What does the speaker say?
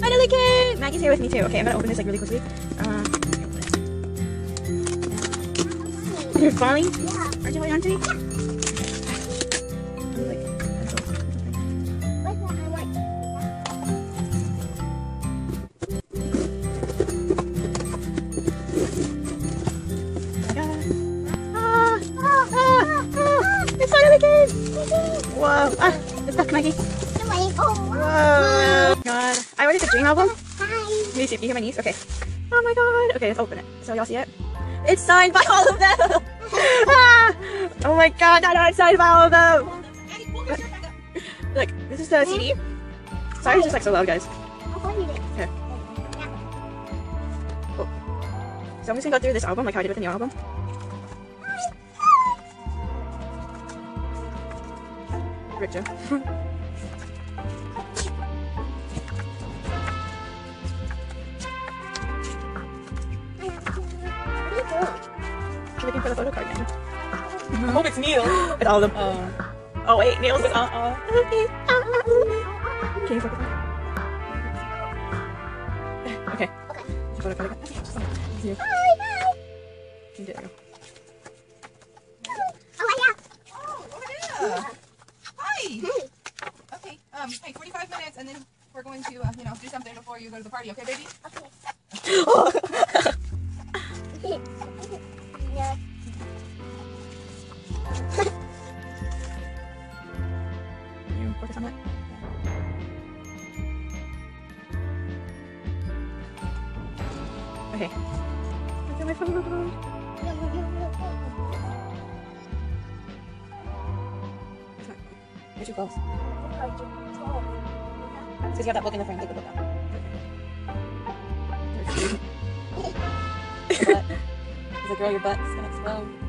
Finally kid! Maggie's here with me too. Okay, I'm gonna open this like really quickly. Um, you're falling? Yeah. Aren't you holding on to me? Like, pencils or something. Ah, ah, ah, ah, it's finally came! Whoa! Ah, it's stuck, Maggie. Whoa! God, I already did Dream album. Let me see if you hear my niece. Okay. Oh my god. Okay, let's open it. So y'all see it? It's signed by all of them. ah! Oh my god, Dada, it's signed by all of them. Look, this is the CD. Sorry, it's just like so loud, guys. Okay. Oh. So I'm just gonna go through this album like how I did with the new album. Rick Joe. Looking for the photo card, Maggie. I hope it's Niel. It's all of them. Oh. Oh wait, Niel's is on. Uh-uh. Okay. Can you focus on? Okay. Photo card. Okay. just one. It's you. You did it. Oh, yeah. Hi. Okay. Um, hey, 45 minutes, and then we're going to, uh, you know, do something before you go to the party. Okay, baby? You focus on it. Okay. Look at my phone. You're too close. Because you have that book in the frame. Take the book out. He's like, girl, your butt's gonna explode.